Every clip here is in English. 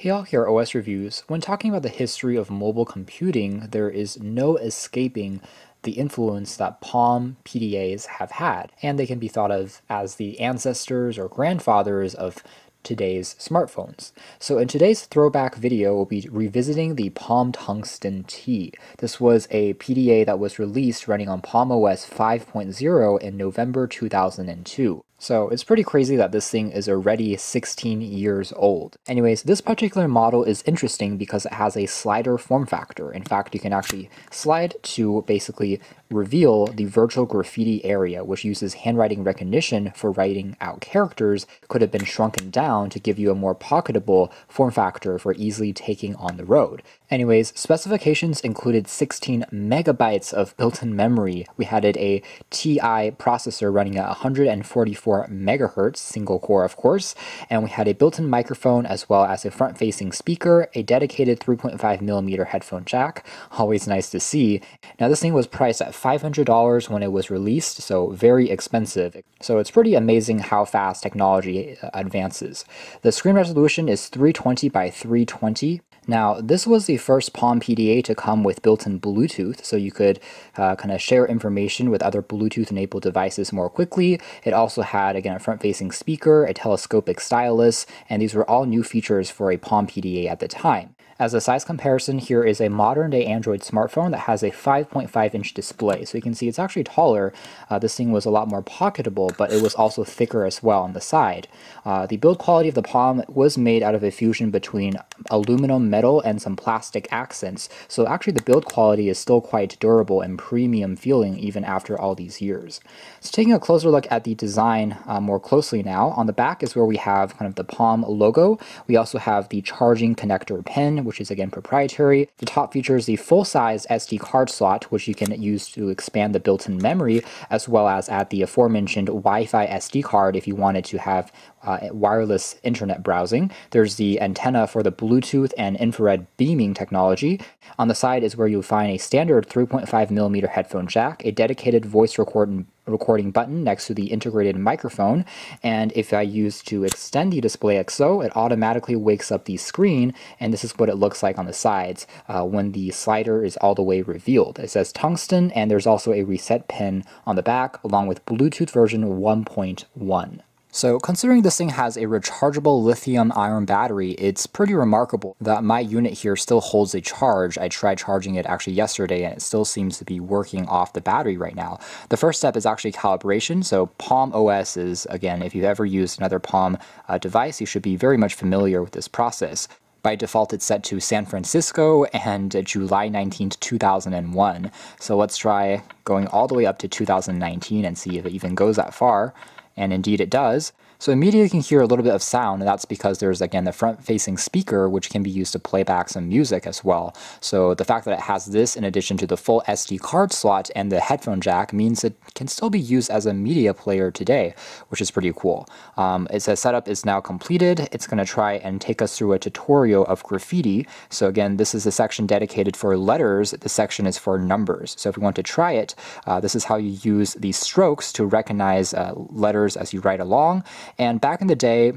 Hey all, here OS Reviews. When talking about the history of mobile computing, there is no escaping the influence that Palm PDAs have had, and they can be thought of as the ancestors or grandfathers of today's smartphones. So in today's throwback video, we'll be revisiting the Palm Tungsten T. This was a PDA that was released running on Palm OS 5.0 in November 2002. So it's pretty crazy that this thing is already 16 years old. Anyways, this particular model is interesting because it has a slider form factor. In fact, you can actually slide to basically reveal the virtual graffiti area, which uses handwriting recognition for writing out characters, could have been shrunken down to give you a more pocketable form factor for easily taking on the road. Anyways, specifications included 16 megabytes of built-in memory. We had it a TI processor running at 144 megahertz, single core of course, and we had a built-in microphone as well as a front-facing speaker, a dedicated 3.5 millimeter headphone jack, always nice to see. Now this thing was priced at $500 when it was released, so very expensive. So it's pretty amazing how fast technology advances. The screen resolution is 320 by 320. Now, this was the first Palm PDA to come with built-in Bluetooth, so you could uh, kind of share information with other Bluetooth-enabled devices more quickly. It also had, again, a front-facing speaker, a telescopic stylus, and these were all new features for a Palm PDA at the time. As a size comparison, here is a modern day Android smartphone that has a 5.5 inch display. So you can see it's actually taller. Uh, this thing was a lot more pocketable, but it was also thicker as well on the side. Uh, the build quality of the Palm was made out of a fusion between aluminum metal and some plastic accents. So actually the build quality is still quite durable and premium feeling even after all these years. So taking a closer look at the design uh, more closely now, on the back is where we have kind of the Palm logo. We also have the charging connector pin, which is again proprietary. The top features the full-size SD card slot, which you can use to expand the built-in memory, as well as add the aforementioned Wi-Fi SD card if you wanted to have uh, wireless internet browsing. There's the antenna for the Bluetooth and infrared beaming technology. On the side is where you'll find a standard 3.5 millimeter headphone jack, a dedicated voice recording recording button next to the integrated microphone. And if I use to extend the display XO, it automatically wakes up the screen. And this is what it looks like on the sides uh, when the slider is all the way revealed. It says tungsten, and there's also a reset pin on the back, along with Bluetooth version 1.1. So considering this thing has a rechargeable lithium ion battery, it's pretty remarkable that my unit here still holds a charge. I tried charging it actually yesterday and it still seems to be working off the battery right now. The first step is actually calibration. So Palm OS is, again, if you've ever used another Palm uh, device, you should be very much familiar with this process. By default, it's set to San Francisco and July 19th, 2001. So let's try going all the way up to 2019 and see if it even goes that far and indeed it does. So immediately you can hear a little bit of sound, and that's because there's, again, the front-facing speaker, which can be used to play back some music as well. So the fact that it has this in addition to the full SD card slot and the headphone jack means it can still be used as a media player today, which is pretty cool. Um, it says setup is now completed. It's going to try and take us through a tutorial of graffiti. So again, this is a section dedicated for letters. This section is for numbers. So if you want to try it, uh, this is how you use these strokes to recognize uh, letters as you write along. And back in the day,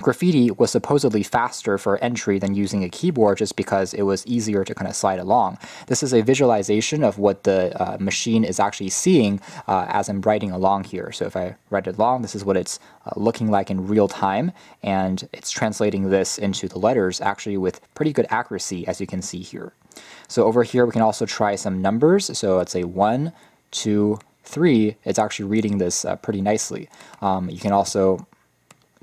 graffiti was supposedly faster for entry than using a keyboard just because it was easier to kind of slide along. This is a visualization of what the uh, machine is actually seeing uh, as I'm writing along here. So if I write it along, this is what it's uh, looking like in real time, and it's translating this into the letters actually with pretty good accuracy, as you can see here. So over here, we can also try some numbers. So let's say one, two, 3, it's actually reading this uh, pretty nicely. Um, you can also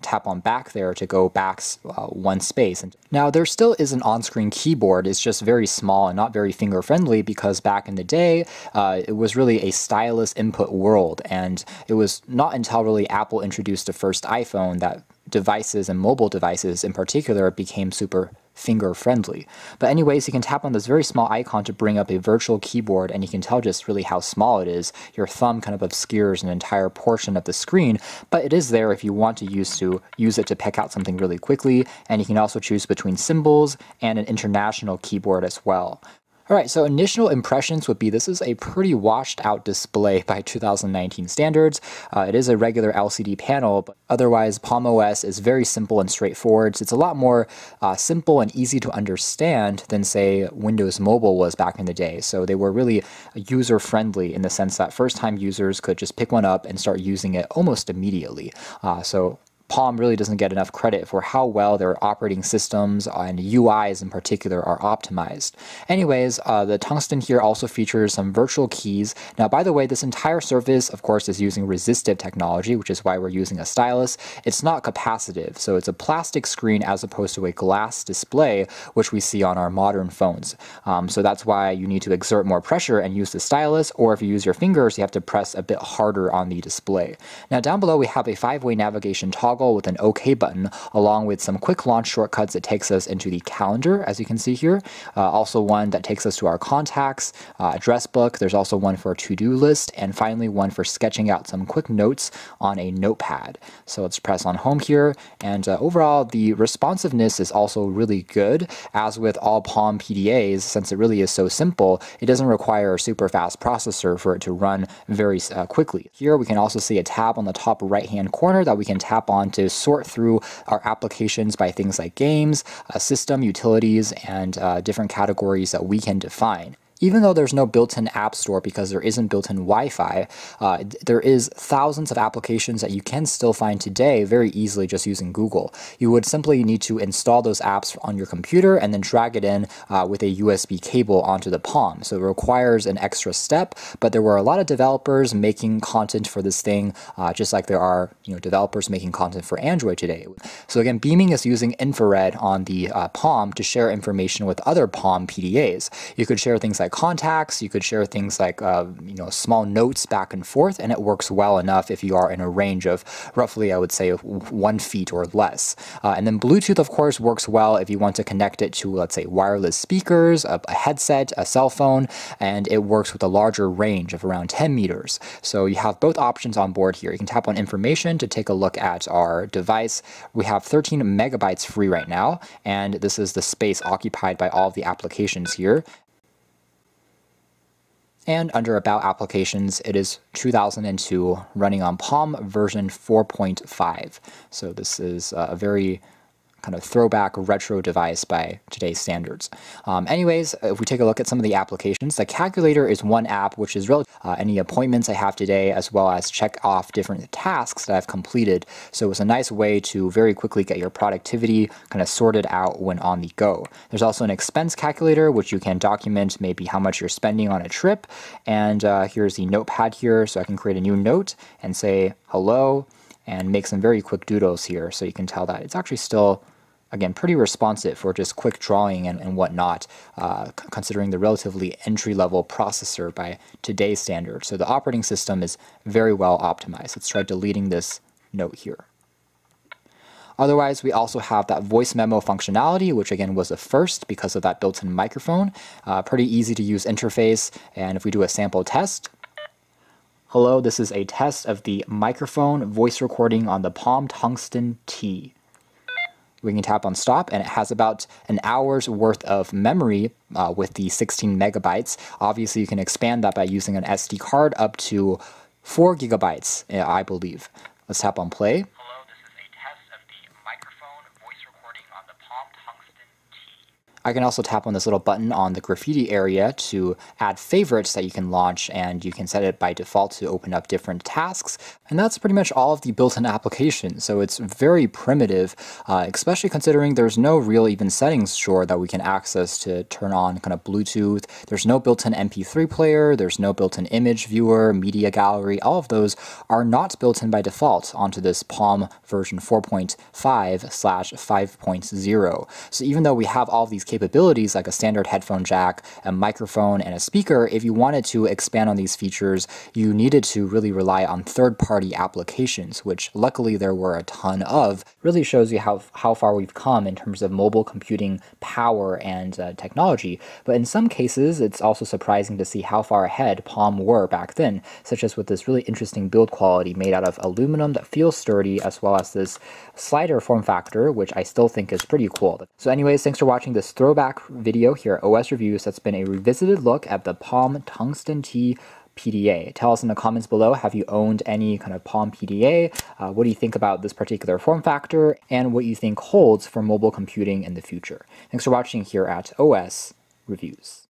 tap on back there to go back uh, one space. And now there still is an on-screen keyboard, it's just very small and not very finger friendly because back in the day uh, it was really a stylus input world and it was not until really Apple introduced the first iPhone that devices and mobile devices in particular became super finger friendly. But anyways, you can tap on this very small icon to bring up a virtual keyboard and you can tell just really how small it is. Your thumb kind of obscures an entire portion of the screen, but it is there if you want to use to use it to pick out something really quickly and you can also choose between symbols and an international keyboard as well. All right, so initial impressions would be this is a pretty washed out display by 2019 standards. Uh, it is a regular LCD panel, but otherwise Palm OS is very simple and straightforward. So it's a lot more uh, simple and easy to understand than say Windows Mobile was back in the day. So they were really user friendly in the sense that first time users could just pick one up and start using it almost immediately. Uh, so Palm really doesn't get enough credit for how well their operating systems and UIs in particular are optimized. Anyways, uh, the Tungsten here also features some virtual keys. Now, by the way, this entire surface, of course, is using resistive technology, which is why we're using a stylus. It's not capacitive, so it's a plastic screen as opposed to a glass display, which we see on our modern phones. Um, so that's why you need to exert more pressure and use the stylus, or if you use your fingers, you have to press a bit harder on the display. Now, down below, we have a five-way navigation toggle toggle with an OK button, along with some quick launch shortcuts that takes us into the calendar, as you can see here. Uh, also one that takes us to our contacts, uh, address book. There's also one for a to-do list, and finally one for sketching out some quick notes on a notepad. So let's press on home here, and uh, overall the responsiveness is also really good. As with all Palm PDAs, since it really is so simple, it doesn't require a super fast processor for it to run very uh, quickly. Here we can also see a tab on the top right hand corner that we can tap on to sort through our applications by things like games, uh, system, utilities, and uh, different categories that we can define. Even though there's no built-in app store because there isn't built-in Wi-Fi, uh, there is thousands of applications that you can still find today very easily just using Google. You would simply need to install those apps on your computer and then drag it in uh, with a USB cable onto the Palm. So it requires an extra step, but there were a lot of developers making content for this thing, uh, just like there are you know developers making content for Android today. So again, Beaming is using infrared on the uh, Palm to share information with other Palm PDAs. You could share things like like contacts. You could share things like uh, you know small notes back and forth, and it works well enough if you are in a range of roughly, I would say, one feet or less. Uh, and then Bluetooth, of course, works well if you want to connect it to, let's say, wireless speakers, a, a headset, a cell phone, and it works with a larger range of around 10 meters. So you have both options on board here. You can tap on information to take a look at our device. We have 13 megabytes free right now, and this is the space occupied by all the applications here. And under About Applications, it is 2002, running on Palm version 4.5. So this is uh, a very kind of throwback retro device by today's standards. Um, anyways, if we take a look at some of the applications, the calculator is one app which is really uh, any appointments I have today as well as check off different tasks that I've completed. So it's a nice way to very quickly get your productivity kind of sorted out when on the go. There's also an expense calculator which you can document maybe how much you're spending on a trip. And uh, here's the notepad here so I can create a new note and say hello and make some very quick doodles here so you can tell that it's actually still again, pretty responsive for just quick drawing and, and whatnot, uh, considering the relatively entry-level processor by today's standards. So the operating system is very well optimized. Let's try deleting this note here. Otherwise, we also have that voice memo functionality, which again was a first because of that built-in microphone. Uh, pretty easy to use interface, and if we do a sample test, Hello, this is a test of the microphone voice recording on the Palm Tungsten T we can tap on stop and it has about an hour's worth of memory uh, with the 16 megabytes. Obviously, you can expand that by using an SD card up to 4 gigabytes, I believe. Let's tap on play. I can also tap on this little button on the graffiti area to add favorites that you can launch and you can set it by default to open up different tasks. And that's pretty much all of the built-in application. So it's very primitive, uh, especially considering there's no real even settings drawer that we can access to turn on kind of Bluetooth. There's no built-in MP3 player, there's no built-in image viewer, media gallery. All of those are not built in by default onto this Palm version 4.5 slash 5.0. So even though we have all these capabilities like a standard headphone jack, a microphone, and a speaker, if you wanted to expand on these features, you needed to really rely on third party party applications, which luckily there were a ton of, really shows you how, how far we've come in terms of mobile computing power and uh, technology. But in some cases, it's also surprising to see how far ahead Palm were back then, such as with this really interesting build quality made out of aluminum that feels sturdy, as well as this slider form factor, which I still think is pretty cool. So anyways, thanks for watching this throwback video here at OS Reviews. That's been a revisited look at the Palm Tungsten T PDA. Tell us in the comments below, have you owned any kind of Palm PDA? Uh, what do you think about this particular form factor? And what you think holds for mobile computing in the future? Thanks for watching here at OS Reviews.